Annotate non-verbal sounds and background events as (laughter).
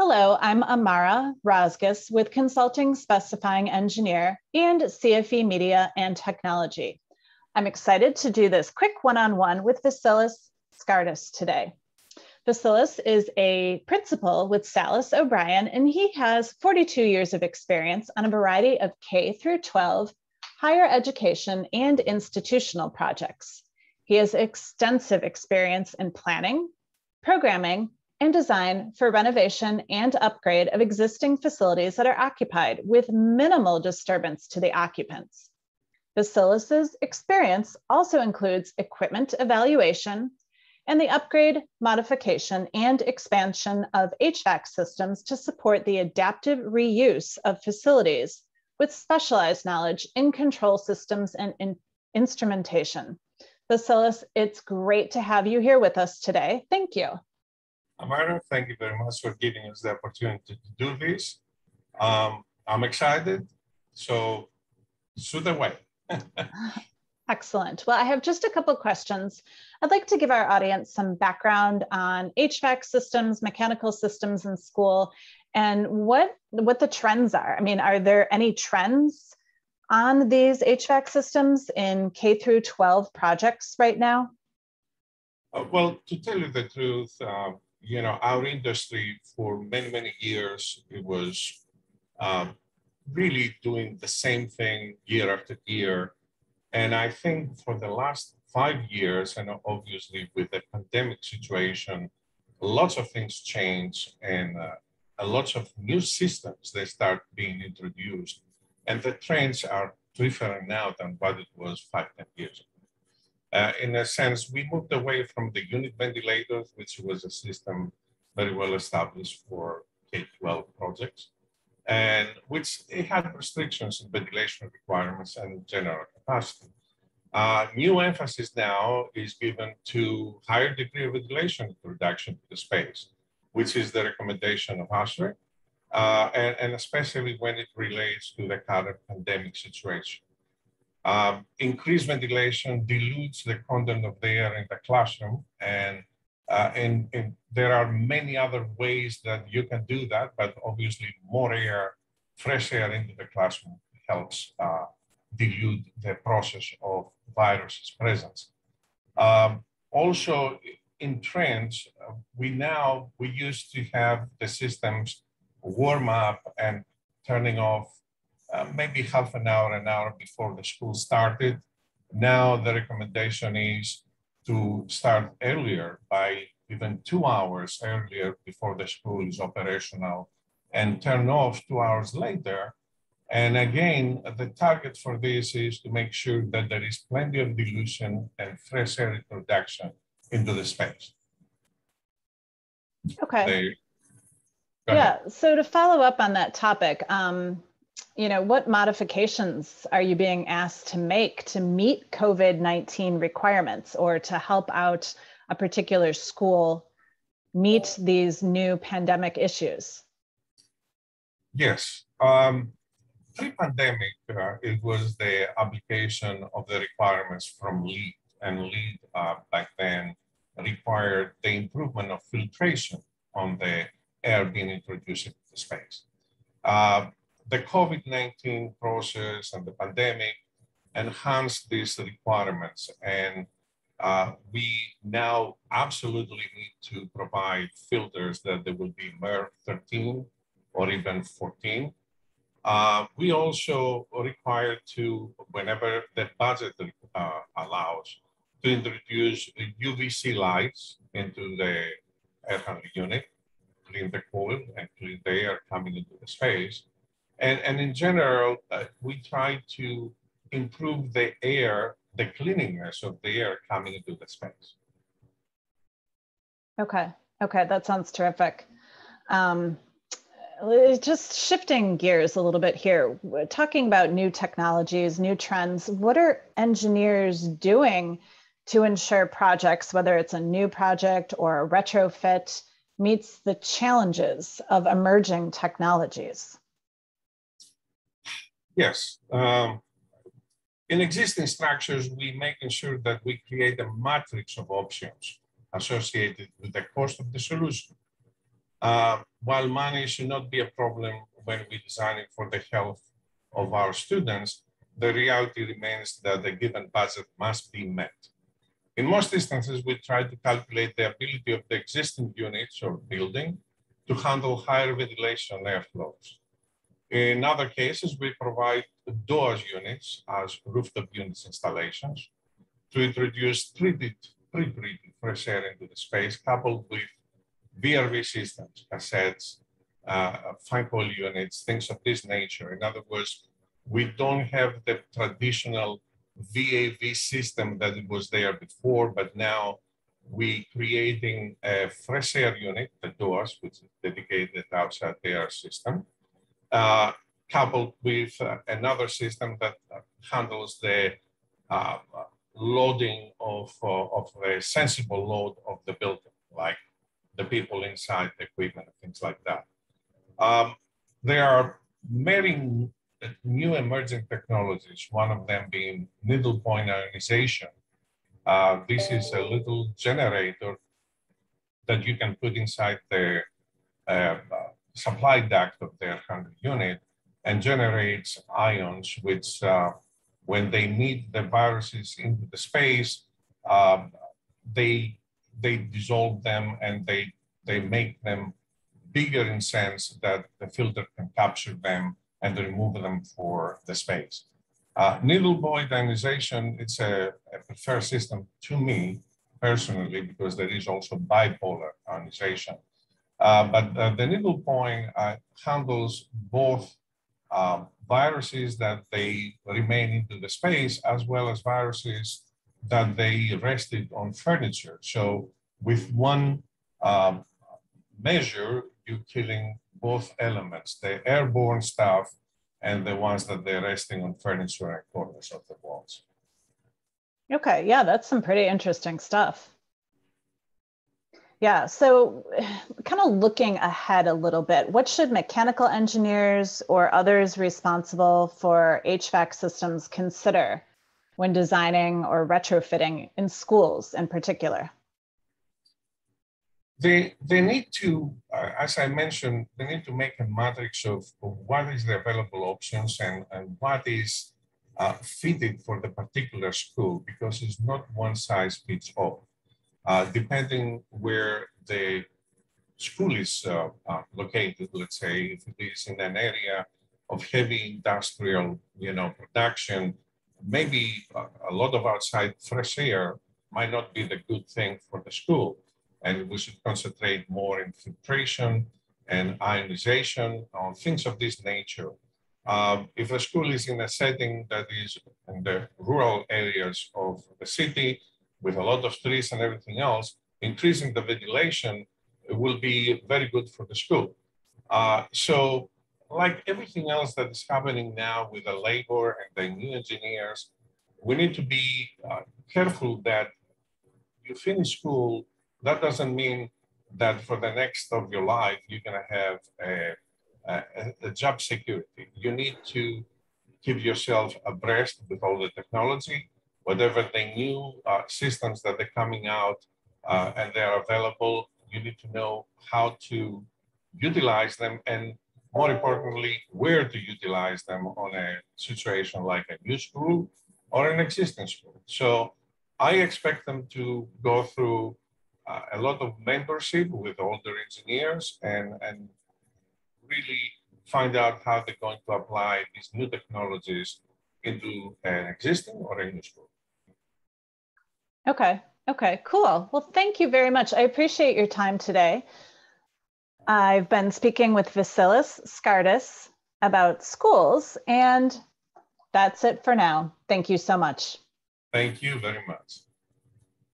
Hello, I'm Amara Rozgus with Consulting Specifying Engineer and CFE Media and Technology. I'm excited to do this quick one-on-one with Vassilis Skardis today. Vassilis is a principal with Salas O'Brien, and he has 42 years of experience on a variety of K through 12 higher education and institutional projects. He has extensive experience in planning, programming, and design for renovation and upgrade of existing facilities that are occupied with minimal disturbance to the occupants. Vassilis's experience also includes equipment evaluation and the upgrade, modification, and expansion of HVAC systems to support the adaptive reuse of facilities with specialized knowledge in control systems and in instrumentation. Vassilis, it's great to have you here with us today. Thank you. Amara, thank you very much for giving us the opportunity to do this. Um, I'm excited, so shoot away. (laughs) Excellent. Well, I have just a couple questions. I'd like to give our audience some background on HVAC systems, mechanical systems in school, and what, what the trends are. I mean, are there any trends on these HVAC systems in K through 12 projects right now? Uh, well, to tell you the truth, uh, you know, our industry for many, many years, it was um, really doing the same thing year after year. And I think for the last five years, and obviously with the pandemic situation, lots of things change and uh, of new systems, they start being introduced. And the trends are different now than what it was five, ten years ago. Uh, in a sense, we moved away from the unit ventilators, which was a system very well established for K-12 projects, and which it had restrictions in ventilation requirements and general capacity. Uh, new emphasis now is given to higher degree of ventilation reduction to the space, which is the recommendation of ASHRAE, uh, and, and especially when it relates to the current pandemic situation. Um, increased ventilation dilutes the content of the air in the classroom, and, uh, and, and there are many other ways that you can do that, but obviously more air, fresh air into the classroom helps uh, dilute the process of viruses' presence. Um, also, in trends, we now, we used to have the systems warm up and turning off uh, maybe half an hour, an hour before the school started. Now the recommendation is to start earlier by even two hours earlier before the school is operational and turn off two hours later. And again, the target for this is to make sure that there is plenty of dilution and fresh air introduction into the space. Okay. They, yeah. So to follow up on that topic, um, you know, what modifications are you being asked to make to meet COVID 19 requirements or to help out a particular school meet these new pandemic issues? Yes. Um, Pre pandemic, uh, it was the application of the requirements from LEED, and LEED uh, back then required the improvement of filtration on the air being introduced into the space. Uh, the COVID-19 process and the pandemic enhanced these requirements. And uh, we now absolutely need to provide filters that there will be MERV 13 or even 14. Uh, we also require to, whenever the budget uh, allows, to introduce UVC lights into the air handling unit, clean the coil and clean the air coming into the space. And, and in general, uh, we try to improve the air, the cleanliness of the air coming into the space. Okay, okay, that sounds terrific. Um, just shifting gears a little bit here, talking about new technologies, new trends, what are engineers doing to ensure projects, whether it's a new project or a retrofit, meets the challenges of emerging technologies? Yes. Um, in existing structures, we making sure that we create a matrix of options associated with the cost of the solution. Uh, while money should not be a problem when we design it for the health of our students, the reality remains that the given budget must be met. In most instances, we try to calculate the ability of the existing units or building to handle higher ventilation airflows. In other cases, we provide DOAS units as rooftop units installations to introduce treated, pre-treated fresh air into the space coupled with VRV systems, cassettes, uh, fan coil units, things of this nature. In other words, we don't have the traditional VAV system that was there before, but now we creating a fresh air unit, the DOAS, which is dedicated outside air system, uh, coupled with uh, another system that uh, handles the uh, loading of, of a sensible load of the building, like the people inside, the equipment, things like that. Um, there are many new emerging technologies, one of them being needle point ionization. Uh, this is a little generator that you can put inside the uh, supply duct of their 100 unit and generates ions, which uh, when they meet the viruses into the space, um, they, they dissolve them and they, they make them bigger in sense that the filter can capture them and remove them for the space. Uh, needle point ionization, it's a, a preferred system to me personally because there is also bipolar ionization. Uh, but uh, the needle point uh, handles both um, viruses that they remain into the space as well as viruses that they rested on furniture. So with one um, measure, you're killing both elements, the airborne stuff and the ones that they're resting on furniture and corners of the walls. Okay, yeah, that's some pretty interesting stuff. Yeah, so (sighs) kind of looking ahead a little bit, what should mechanical engineers or others responsible for HVAC systems consider when designing or retrofitting in schools in particular? they they need to, uh, as I mentioned, they need to make a matrix of, of what is the available options and, and what is uh, fitted for the particular school because it's not one size fits all. Uh, depending where the school is uh, uh, located, let's say if it is in an area of heavy industrial, you know, production, maybe a lot of outside fresh air might not be the good thing for the school and we should concentrate more in filtration and ionization on things of this nature. Um, if a school is in a setting that is in the rural areas of the city with a lot of trees and everything else, increasing the ventilation will be very good for the school. Uh, so like everything else that is happening now with the labor and the new engineers, we need to be uh, careful that you finish school that doesn't mean that for the next of your life, you're going to have a, a, a, job security. You need to keep yourself abreast with all the technology, whatever the new uh, systems that are coming out uh, and they're available, you need to know how to utilize them and more importantly, where to utilize them on a situation like a new school or an existing school. So I expect them to go through uh, a lot of mentorship with older engineers and, and really find out how they're going to apply these new technologies into an existing or a new school. Okay, okay, cool. Well, thank you very much. I appreciate your time today. I've been speaking with Vassilis Skardis about schools, and that's it for now. Thank you so much. Thank you very much.